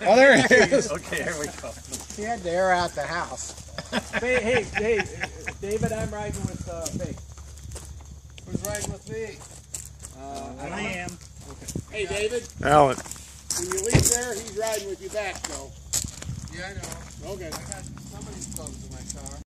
Oh, there he is. Okay, here we go. He had to air out the house. hey, hey, hey, David, I'm riding with uh, Big. Who's riding with me? Uh, I am. Okay. Hey, David. Alan. When you leave there, he's riding with you back, though. Yeah, I know. Okay. I got somebody's.